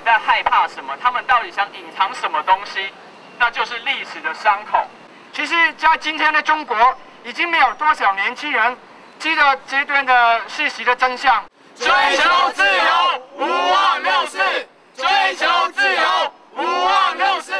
在害怕什么？他们到底想隐藏什么东西？那就是历史的伤口。其实，在今天的中国，已经没有多少年轻人记得这段的事实的真相。追求自由，五望六四；追求自由，五望六四。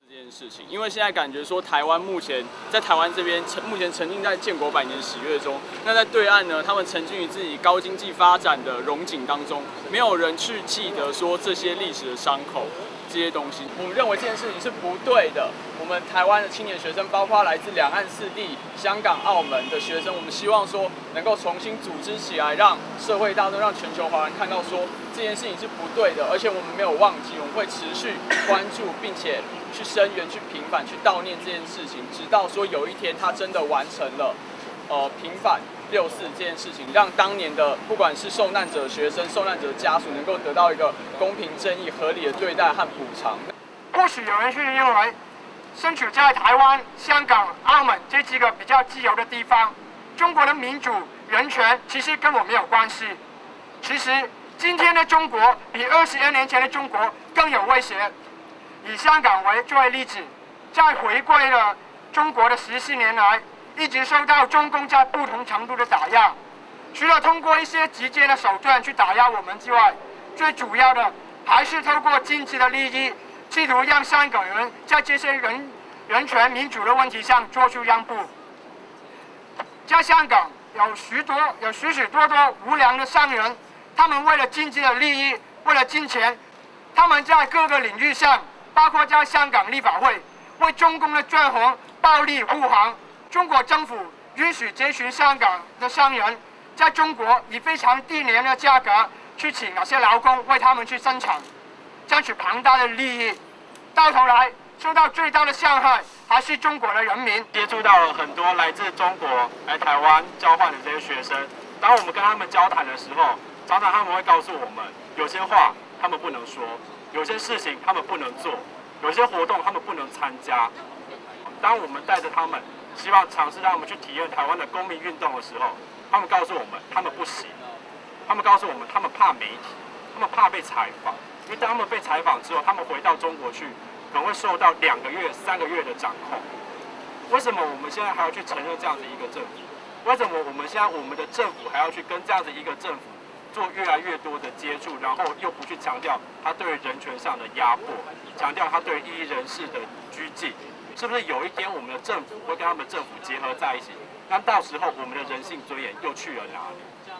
这件因为现在感觉说台湾目前在台湾这边沉目前沉浸在建国百年喜悦中，那在对岸呢，他们沉浸于自己高经济发展的荣景当中，没有人去记得说这些历史的伤口。这些东西，我们认为这件事情是不对的。我们台湾的青年学生，包括来自两岸四地、香港、澳门的学生，我们希望说能够重新组织起来，让社会大众、让全球华人看到说这件事情是不对的。而且我们没有忘记，我们会持续关注，并且去声援、去平反、去悼念这件事情，直到说有一天他真的完成了，呃，平反。六四这件事情，让当年的不管是受难者学生、受难者家属，能够得到一个公平正义、合理的对待和补偿。或许有人是认为，身处在台湾、香港、澳门这几个比较自由的地方，中国的民主人权其实跟我没有关系。其实今天的中国比二十二年前的中国更有威胁。以香港为作为例子，在回归了中国的十四年来。一直受到中共在不同程度的打压，除了通过一些直接的手段去打压我们之外，最主要的还是透过经济的利益，企图让香港人在这些人人权、民主的问题上做出让步。在香港有许多有许许多多无良的商人，他们为了经济的利益，为了金钱，他们在各个领域上，包括在香港立法会，为中共的专横暴力护航。中国政府允许这群香港的商人在中国以非常低廉的价格去请那些劳工为他们去生产，争取庞大的利益，到头来受到最大的伤害还是中国的人民。接触到了很多来自中国来台湾交换的这些学生，当我们跟他们交谈的时候，常常他们会告诉我们，有些话他们不能说，有些事情他们不能做，有些活动他们不能参加。当我们带着他们。希望尝试让我们去体验台湾的公民运动的时候，他们告诉我们，他们不行。他们告诉我们，他们怕媒体，他们怕被采访。因为当他们被采访之后，他们回到中国去，可能会受到两个月、三个月的掌控。为什么我们现在还要去承认这样的一个政府？为什么我们现在我们的政府还要去跟这样的一个政府做越来越多的接触，然后又不去强调他对人权上的压迫，强调他对异议人士的拘禁？是不是有一天我们的政府会跟他们政府结合在一起？那到时候我们的人性尊严又去了哪里？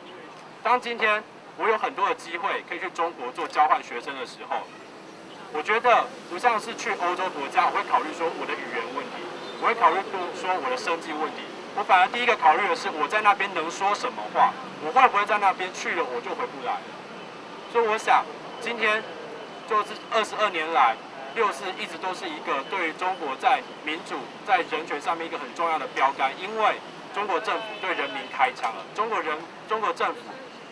当今天我有很多的机会可以去中国做交换学生的时候，我觉得不像是去欧洲国家，我会考虑说我的语言问题，我会考虑说我的生计问题。我反而第一个考虑的是我在那边能说什么话，我会不会在那边去了我就回不来了？所以我想今天就是二十二年来。六四一直都是一个对于中国在民主、在人权上面一个很重要的标杆，因为中国政府对人民开枪了。中国人、中国政府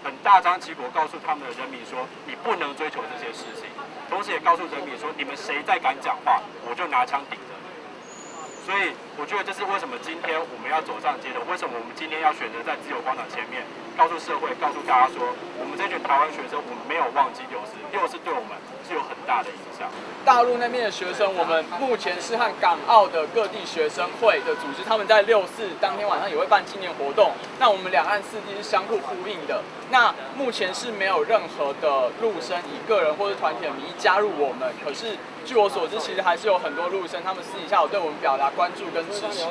很大张旗鼓告诉他们的人民说：“你不能追求这些事情。”同时也告诉人民说：“你们谁再敢讲话，我就拿枪顶。”所以，我觉得这是为什么今天我们要走上街的，为什么我们今天要选择在自由广场前面，告诉社会、告诉大家说，我们这群台湾学生，我们没有忘记六四，六四对我们是有很大的影响。大陆那边的学生，我们目前是和港澳的各地学生会的组织，他们在六四当天晚上也会办纪念活动。那我们两岸四地是相互呼应的。那目前是没有任何的陆生以个人或者团体的名义加入我们，可是据我所知，其实还是有很多陆生，他们私底下有对我们表达。关注跟支持。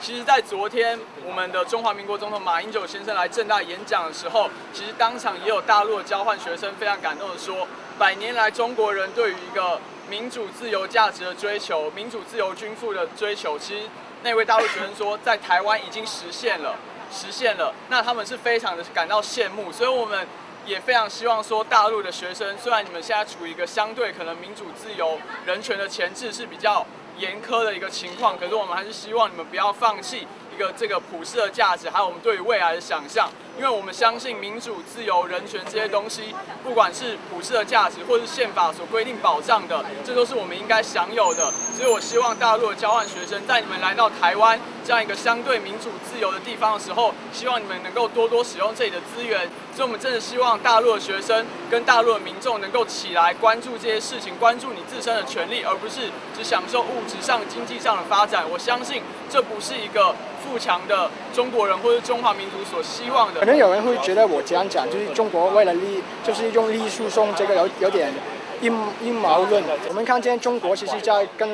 其实，在昨天，我们的中华民国总统马英九先生来正大演讲的时候，其实当场也有大陆的交换学生非常感动的说：，百年来中国人对于一个民主自由价值的追求，民主自由均富的追求，其实那位大陆学生说，在台湾已经实现了，实现了。那他们是非常的感到羡慕，所以我们也非常希望说，大陆的学生，虽然你们现在处于一个相对可能民主自由、人权的前置是比较。严苛的一个情况，可是我们还是希望你们不要放弃一个这个普世的价值，还有我们对于未来的想象。因为我们相信民主、自由、人权这些东西，不管是普世的价值，或是宪法所规定保障的，这都是我们应该享有的。所以我希望大陆的交换学生在你们来到台湾这样一个相对民主自由的地方的时候，希望你们能够多多使用这里的资源。所以我们真的希望大陆的学生跟大陆的民众能够起来关注这些事情，关注你自身的权利，而不是只享受物质上、经济上的发展。我相信这不是一个富强的中国人或者中华民族所希望的。可能有人会觉得我这样讲，就是中国为了利益，就是用利益输送，这个有有点阴阴谋论。我们看见中国其实在跟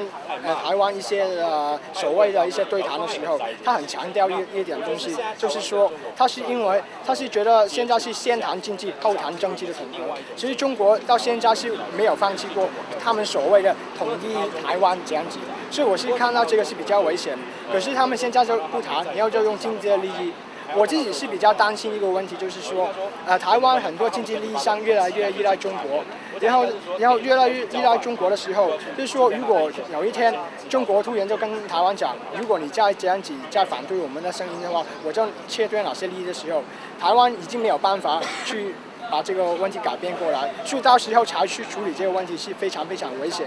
呃台湾一些呃所谓的一些对谈的时候，他很强调一一点东西，就是说他是因为他是觉得现在是先谈经济后谈政治的统合。其实中国到现在是没有放弃过他们所谓的统一台湾这样子。所以我是看到这个是比较危险，可是他们现在就不谈，然后就用经济的利益。我自己是比较担心一个问题，就是说，呃，台湾很多经济利益上越来越依赖中国，然后，然后越来越依赖中国的时候，就是说，如果有一天中国突然就跟台湾讲，如果你再这样子再反对我们的声音的话，我就切断哪些利益的时候，台湾已经没有办法去把这个问题改变过来，所以到时候才去处理这个问题是非常非常危险，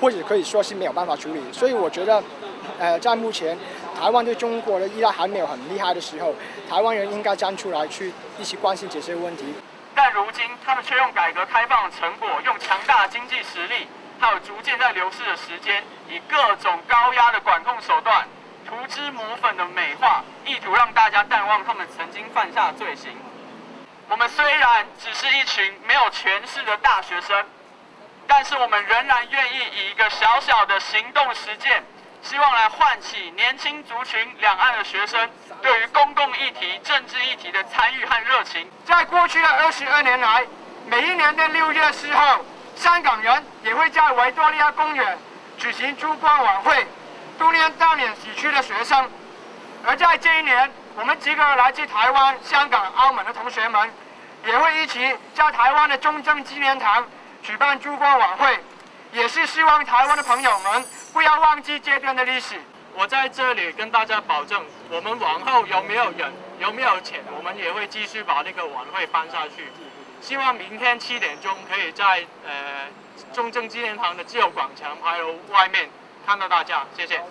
或者可以说是没有办法处理。所以我觉得，呃，在目前。台湾对中国的依赖还没有很厉害的时候，台湾人应该站出来去一起关心这些问题。但如今他们却用改革开放的成果，用强大经济实力，还有逐渐在流逝的时间，以各种高压的管控手段，涂脂抹粉的美化，意图让大家淡忘他们曾经犯下的罪行。我们虽然只是一群没有权势的大学生，但是我们仍然愿意以一个小小的行动实践。希望来唤起年轻族群、两岸的学生对于公共议题、政治议题的参与和热情。在过去的二十二年来，每一年的六月四号，香港人也会在维多利亚公园举行烛光晚会，悼念当年死去的学生。而在这一年，我们几个来自台湾、香港、澳门的同学们，也会一起在台湾的中正纪念堂举办烛光晚会，也是希望台湾的朋友们。不要忘记这段的历史。我在这里跟大家保证，我们往后有没有人，有没有钱，我们也会继续把那个晚会办下去。希望明天七点钟可以在呃中正纪念堂的自由广场还有外面看到大家，谢谢。